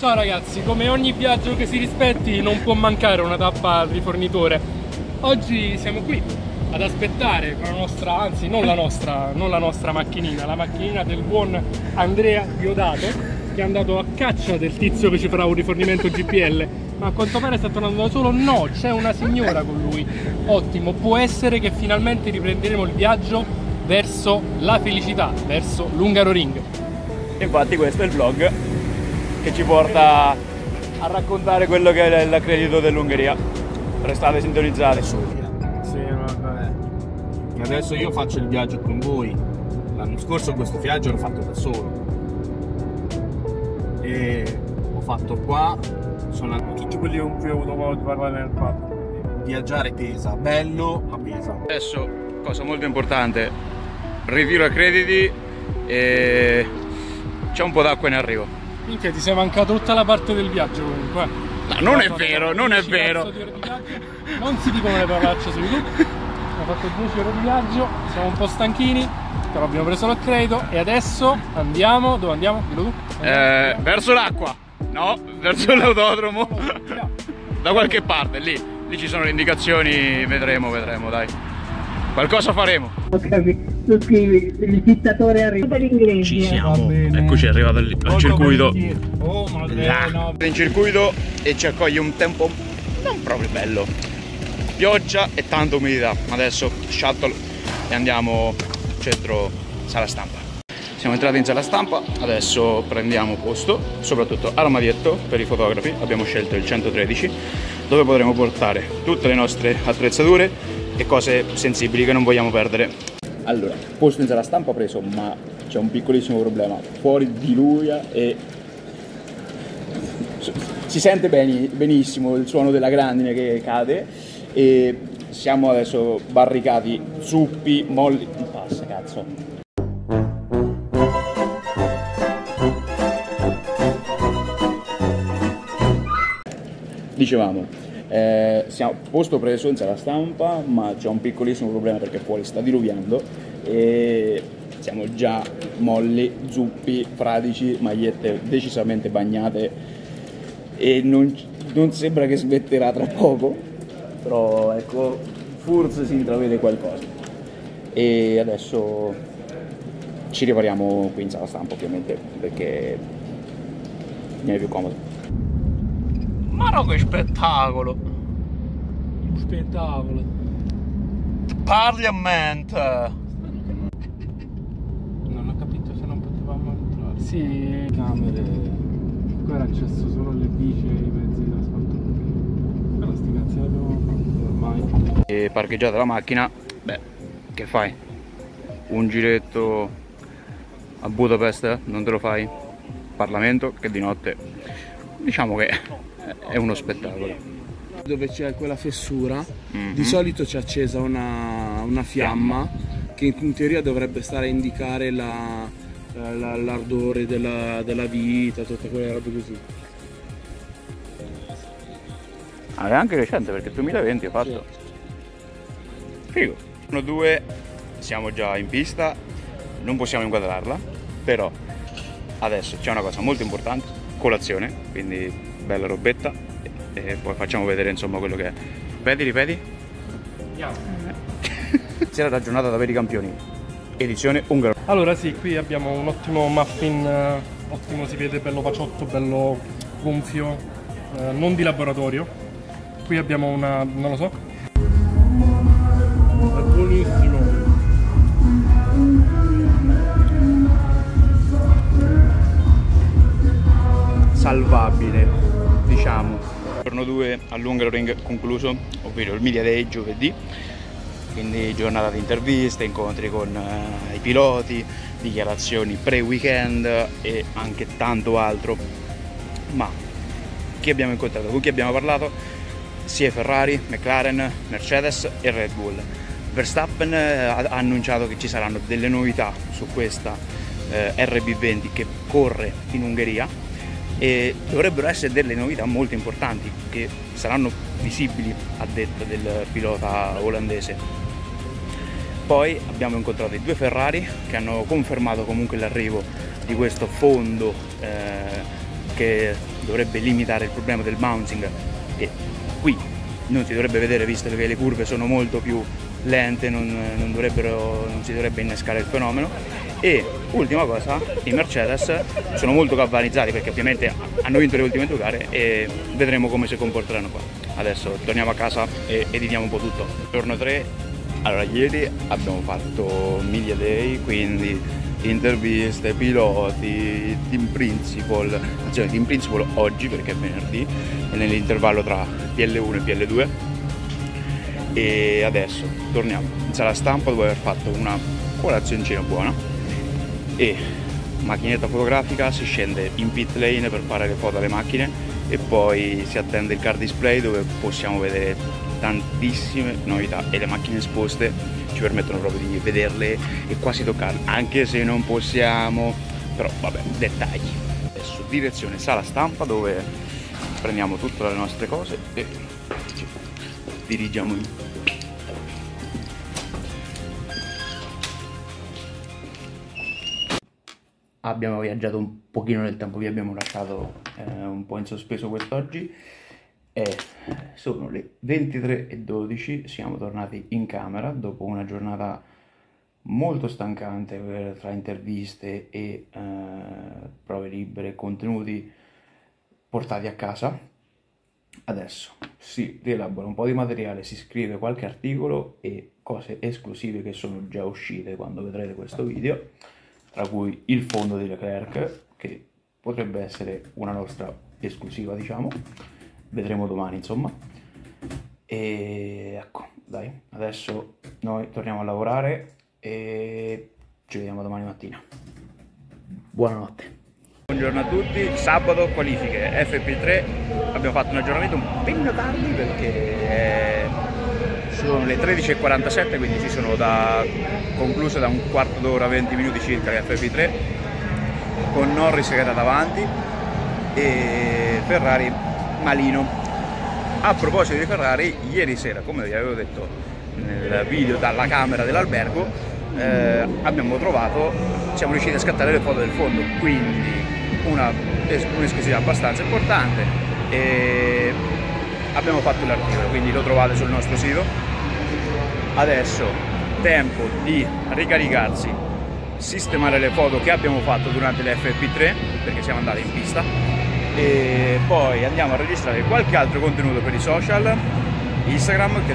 Ciao ragazzi, come ogni viaggio che si rispetti non può mancare una tappa al rifornitore. Oggi siamo qui ad aspettare la nostra, anzi non la nostra, non la nostra macchinina, la macchinina del buon Andrea Diodato che è andato a caccia del tizio che ci farà un rifornimento GPL ma a quanto pare sta tornando da solo? No, c'è una signora con lui. Ottimo, può essere che finalmente riprenderemo il viaggio verso la felicità, verso l'Ungaro Ring. Infatti questo è il vlog che ci porta a raccontare quello che è l'accredito dell'Ungheria. Restate sintonizzati. Sì, vabbè. E adesso io faccio il viaggio con voi. L'anno scorso questo viaggio l'ho fatto da solo. E ho fatto qua, sono andato tutti quelli con cui ho avuto modo di parlare nel fatto. Viaggiare pesa, bello ma pesa. Adesso, cosa molto importante, ritiro accrediti e c'è un po' d'acqua in arrivo. Minchia, ti sei mancato tutta la parte del viaggio comunque. No, non è vero, non è vero. Non si dicono le parolacce su YouTube. Abbiamo fatto 10 ore di viaggio, siamo un po' stanchini, però abbiamo preso l'accredito e adesso andiamo, dove andiamo? Dillo tu. Eh, verso l'acqua. No, verso l'autodromo. Da qualche parte, lì. Lì ci sono le indicazioni, vedremo, vedremo, dai. Qualcosa faremo. Ho capito. Tu scrivi il dittatore arriva per inglese. Ci siamo. Eccoci, è arrivato al, al circuito. Oh, ma no. In circuito e ci accoglie un tempo non proprio bello. Pioggia e tanta umidità. Adesso shuttle e andiamo centro sala stampa. Siamo entrati in sala stampa, adesso prendiamo posto, soprattutto armadietto per i fotografi, abbiamo scelto il 113, dove potremo portare tutte le nostre attrezzature e cose sensibili che non vogliamo perdere. Allora, posto in sala stampa preso, ma c'è un piccolissimo problema. Fuori diluvia e si sente benissimo il suono della grandine che cade e siamo adesso barricati, zuppi, molli... Passa, cazzo. Dicevamo, eh, siamo posto preso in sala stampa, ma c'è un piccolissimo problema perché fuori sta diluviando e siamo già molli, zuppi, fradici, magliette decisamente bagnate e non, non sembra che smetterà tra poco, però ecco, forse si intravede qualcosa. E adesso ci ripariamo qui in sala stampa ovviamente perché mi è più comodo. Ma no che spettacolo! Spettacolo. Parliament! Non ho capito se non potevamo entrare. Sì. Camere. Qua era accesso solo alle bici e ai mezzi di trasporto pubblico. Però sti cazzi l'abbiamo fatto ormai. E parcheggiata la macchina, beh, che fai? Un giretto a Budapest, non te lo fai? Parlamento, che di notte diciamo che è uno spettacolo. Dove c'è quella fessura, Mhm. di solito c'è accesa una, una fiamma che in teoria dovrebbe stare a indicare la- la- l'ardore della, della vita, tutte quelle robe così. Ah, è anche recente perché 2020 è fatto. Figo. Uno, due, siamo già in pista, non possiamo inquadrarla, però adesso c'è una cosa molto importante, colazione, quindi bella robetta e, poi facciamo vedere insomma quello che è. Ripeti, ripeti? Sera la giornata da veri campioni, edizione ungaro. Allora sì, qui abbiamo un ottimo muffin, eh, ottimo si vede, bello paciotto, bello gonfio, eh, non di laboratorio. Qui abbiamo una, non lo so. È buonissimo. Salvabile, diciamo. Giorno 2 all'Ungaro Ring concluso, ovvero il Media Day giovedì, quindi giornata di interviste, incontri con eh, i piloti, dichiarazioni pre-weekend e anche tanto altro. Ma chi abbiamo incontrato? Con chi abbiamo parlato? Sia Ferrari, McLaren, Mercedes e Red Bull. Verstappen eh, ha annunciato che ci saranno delle novità su questa eh, RB20 che corre in Ungheria e dovrebbero essere delle novità molto importanti che saranno visibili a detta del pilota olandese. Poi abbiamo incontrato i due Ferrari che hanno confermato comunque l'arrivo di questo fondo eh, che dovrebbe limitare il problema del bouncing e qui non si dovrebbe vedere visto che le curve sono molto più lente, non, non, non si dovrebbe innescare il fenomeno e ultima cosa, i Mercedes sono molto galvanizzati perché ovviamente hanno vinto le ultime due gare e vedremo come si comporteranno qua. Adesso torniamo a casa e editiamo un po' tutto. Giorno 3, allora ieri abbiamo fatto Media Day, quindi interviste, piloti, team principal, anzi team principal oggi perché è venerdì, nell'intervallo tra PL1 e PL2 e adesso torniamo in sala stampa dopo aver fatto una colazioncina buona e macchinetta fotografica si scende in pit lane per fare le foto alle macchine e poi si attende il car display dove possiamo vedere tantissime novità e le macchine esposte ci permettono proprio di vederle e quasi toccarle anche se non possiamo però vabbè dettagli. Adesso direzione sala stampa dove prendiamo tutte le nostre cose e ci dirigiamo in abbiamo viaggiato un pochino nel tempo, vi abbiamo lasciato eh, un po' in sospeso quest'oggi e sono le 23.12, siamo tornati in camera dopo una giornata molto stancante per, tra interviste e eh, prove libere, contenuti portati a casa. Adesso si rielabora un po' di materiale, si scrive qualche articolo e cose esclusive che sono già uscite quando vedrete questo video tra cui il fondo di Leclerc, che potrebbe essere una nostra esclusiva, diciamo, vedremo domani, insomma. E ecco, dai, adesso noi torniamo a lavorare e ci vediamo domani mattina. Buonanotte. Buongiorno a tutti, sabato qualifiche FP3, abbiamo fatto un aggiornamento un po' tardi perché sono le 13.47 quindi ci sono da, concluse da un quarto d'ora, 20 minuti circa le FP3 con Norris che era davanti e Ferrari malino. A proposito di Ferrari ieri sera come vi avevo detto nel video dalla camera dell'albergo eh, abbiamo trovato siamo riusciti a scattare le foto del fondo quindi un'esclusiva abbastanza importante e abbiamo fatto l'articolo quindi lo trovate sul nostro sito adesso tempo di ricaricarsi sistemare le foto che abbiamo fatto durante le FP3 perché siamo andati in pista e poi andiamo a registrare qualche altro contenuto per i social Instagram che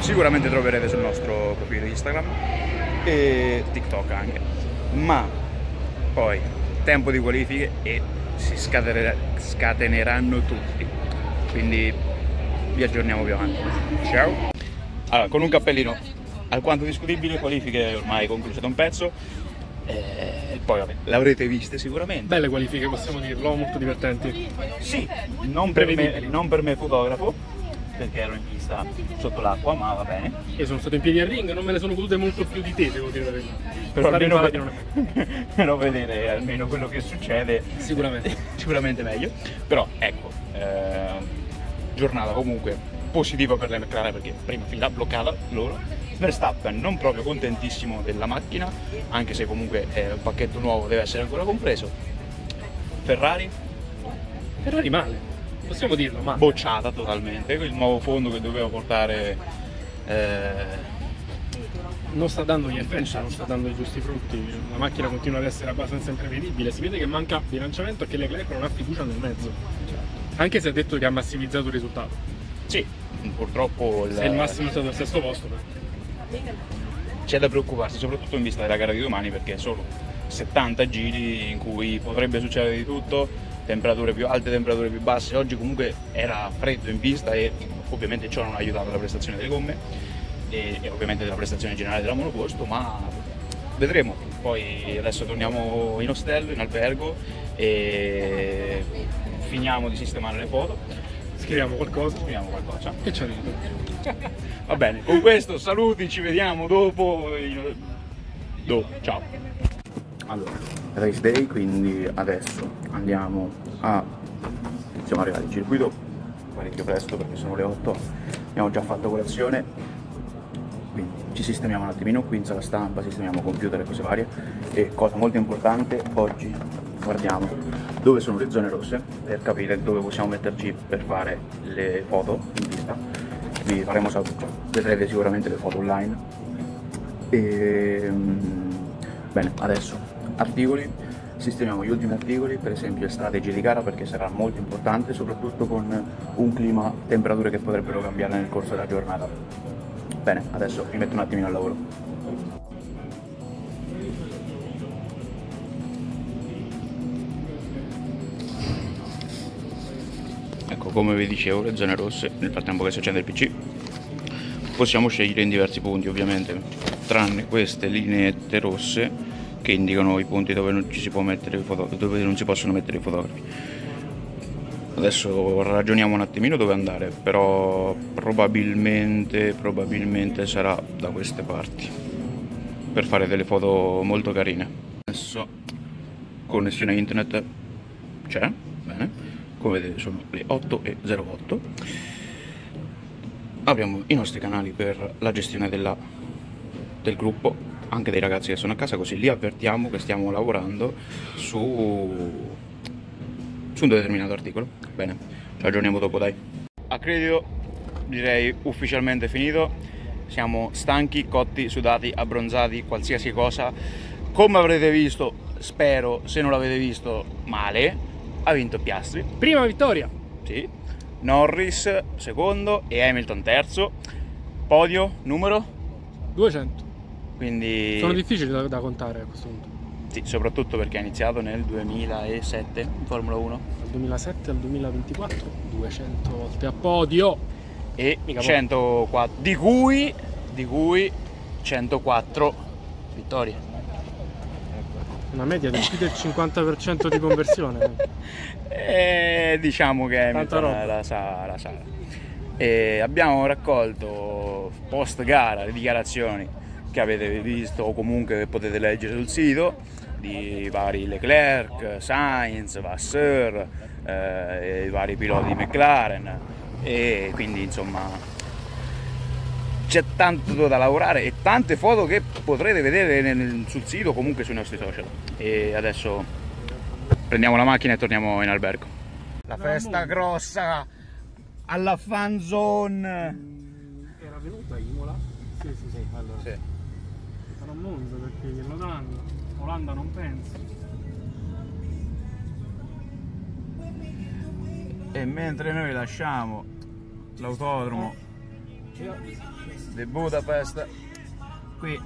sicuramente troverete sul nostro profilo Instagram e TikTok anche. Ma poi tempo di qualifiche e si scateneranno tutti. Quindi vi aggiorniamo più avanti. Ciao allora, con un cappellino alquanto discutibile, qualifiche ormai concluse da un pezzo. E poi vabbè, l'avrete viste sicuramente. Belle qualifiche, possiamo dirlo, molto divertenti. Sì, non per, me, non per me fotografo, perché ero in pista sotto l'acqua, ma va bene. Io sono stato in piedi a ring, non me ne sono potute molto più di te, devo dire la verità. Però almeno, ve- però vedere almeno quello che succede sicuramente, sicuramente meglio. Però ecco, eh, giornata comunque positivo per le McLaren perché prima fila bloccata loro. Verstappen non proprio contentissimo della macchina, anche se comunque è un pacchetto nuovo, deve essere ancora compreso. Ferrari? Ferrari male, possiamo dirlo, ma... Bocciata totalmente, il nuovo fondo che doveva portare... Eh... Non sta dando gli effetti, non sta dando i giusti frutti, la macchina continua ad essere abbastanza imprevedibile, si vede che manca bilanciamento e che Leclerc non ha fiducia nel mezzo, anche se ha detto che ha massimizzato il risultato. Sì, purtroppo... Il... Se il massimo stato al sesto posto. C'è da preoccuparsi, soprattutto in vista della gara di domani, perché sono 70 giri in cui potrebbe succedere di tutto, temperature più alte, temperature più basse. Oggi comunque era freddo in pista e ovviamente ciò non ha aiutato la prestazione delle gomme e, e ovviamente la prestazione generale della monoposto, ma vedremo. Poi adesso torniamo in ostello, in albergo e finiamo di sistemare le foto Scriviamo qualcosa. Scriviamo qualcosa. E ci arrivo. Va bene, con questo saluti, ci vediamo dopo. Dopo, ciao. Allora, race day, quindi adesso andiamo a... Siamo arrivati in circuito parecchio presto perché sono le 8. Abbiamo già fatto colazione. Quindi ci sistemiamo un attimino qui in sala stampa, sistemiamo computer e cose varie. E cosa molto importante, oggi guardiamo dove sono le zone rosse per capire dove possiamo metterci per fare le foto in pista. Vi faremo sapere, vedrete sicuramente le foto online. E, mm, bene, adesso articoli, sistemiamo gli ultimi articoli, per esempio strategie di gara perché sarà molto importante, soprattutto con un clima, temperature che potrebbero cambiare nel corso della giornata. Bene, adesso mi metto un attimino al lavoro. Come vi dicevo, le zone rosse, nel frattempo che si accende il PC, possiamo scegliere in diversi punti ovviamente, tranne queste lineette rosse che indicano i punti dove non, ci si può mettere i foto- dove non si possono mettere i fotografi. Adesso ragioniamo un attimino dove andare, però probabilmente, probabilmente sarà da queste parti per fare delle foto molto carine. Adesso connessione internet c'è, bene, come vedete sono le 8.08. Apriamo i nostri canali per la gestione della- del gruppo, anche dei ragazzi che sono a casa, così li avvertiamo che stiamo lavorando su su un determinato articolo. Bene, ci aggiorniamo dopo, dai. Accredito, direi ufficialmente finito. Siamo stanchi, cotti, sudati, abbronzati, qualsiasi cosa. Come avrete visto, spero, se non l'avete visto, male, ha vinto Piastri, Prima vittoria. sì. Norris secondo e Hamilton terzo. Podio numero, 200. quindi Sono difficili da, da contare a questo punto. sì, soprattutto perché ha iniziato nel 2007 in Formula 1 Dal 2007 al 2024, 200 volte a podio. e Mica poco. 104 di cui, di cui 104 vittorie Una media di più del 50% di conversione. e diciamo che roba. la la sa. E abbiamo raccolto post gara le dichiarazioni che avete visto o comunque che potete leggere sul sito di vari Leclerc, Sainz, Vasseur, eh, i vari piloti McLaren e quindi insomma c'è tanto da lavorare e tante foto che potrete vedere nel- sul sito o comunque sui nostri social e adesso prendiamo la macchina e torniamo in albergo la festa grossa alla fan zone Era venuta Imola? Sì, sì, sì. Allora. Sì. Sarà Monza perché glielo danno. Olanda non penso. e mentre noi lasciamo l'autodromo di Budapest qui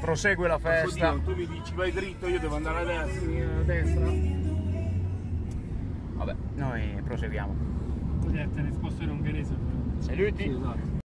prosegue la festa tu mi dici vai dritto, io devo andare a destra. A destra. vabbè noi proseguiamo Così te risposto in ungherese. saluti Sì, esatto.